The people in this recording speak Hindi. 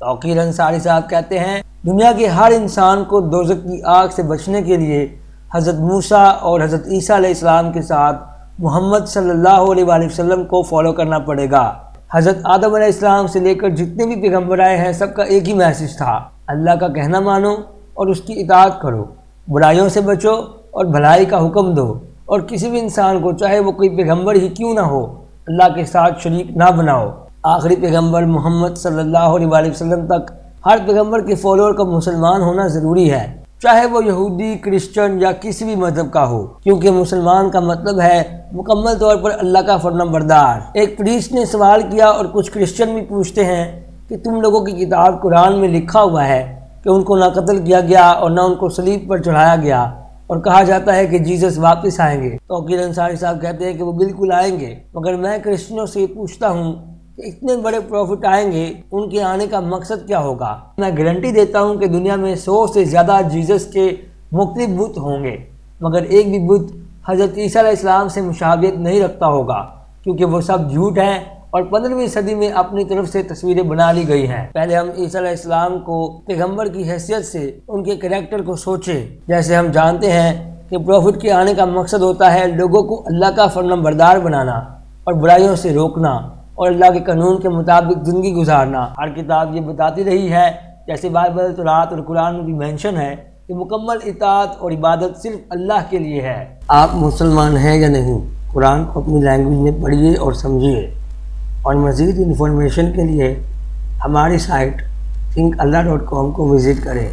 तोकीर अंसारी साहब कहते हैं, दुनिया के हर इंसान को दोजक की आग से बचने के लिए हज़रत मूसा और हज़रत ईसा इस्लाम के साथ मोहम्मद सल्लल्लाहु अलैहि वसल्लम को फॉलो करना पड़ेगा। हज़रत आदम इस्लाम से लेकर जितने भी पैगंबर आए हैं, सबका एक ही मैसेज था, अल्लाह का कहना मानो और उसकी इतात करो। बुराइयों से बचो और भलाई का हुक्म दो और किसी भी इंसान को, चाहे वो कोई पैगंबर ही क्यों ना हो, अल्लाह के साथ शरीक ना बनाओ। आखिरी पैगंबर मोहम्मद सल्लल्लाहु अलैहि वसल्लम तक हर पैगंबर के फॉलोअर का मुसलमान होना ज़रूरी है। चाहे वो यहूदी, क्रिश्चियन या किसी भी मज़हब का हो, क्योंकि मुसलमान का मतलब है मुकम्मल तौर पर अल्लाह का फरम बरदार एक प्रीस ने सवाल किया और कुछ क्रिश्चियन भी पूछते हैं कि तुम लोगों की किताब कुरान में लिखा हुआ है कि उनको ना कत्ल किया गया और ना उनको सलीब पर चढ़ाया गया और कहा जाता है कि जीसस वापस आएँगे। तो अकील अंसारी साहब कहते हैं कि वो बिल्कुल आएँगे, मगर मैं क्रिश्चनों से पूछता हूँ इतने बड़े प्रॉफिट आएँगे, उनके आने का मकसद क्या होगा? मैं गारंटी देता हूँ कि दुनिया में सौ से ज़्यादा जीसस के मुख्तु बुत होंगे। मगर एक भी बुत हज़रत ईसा इस्लाम से मुशाबियत नहीं रखता होगा, क्योंकि वो सब झूठ हैं और पंद्रहवीं सदी में अपनी तरफ़ से तस्वीरें बना ली गई हैं। पहले हम ईसा इस्लाम को पैगंबर की हैसियत से उनके करेक्टर को सोचें। जैसे हम जानते हैं कि प्रॉफिट के आने का मकसद होता है लोगों को अल्लाह का फरम बरदार बनाना और बुराइयों से रोकना। और अल्लाह के कानून के मुताबिक ज़िंदगी गुजारना। हर किताब ये बताती रही है, जैसे बाइबल तो रात और कुरान में भी मेंशन है कि मुकम्मल इतात और इबादत सिर्फ़ अल्लाह के लिए है। आप मुसलमान हैं या नहीं, कुरान को अपनी लैंग्वेज में पढ़िए और समझिए। और मज़ीद इन्फॉर्मेशन के लिए हमारी site think Allah dot com को विज़िट करें।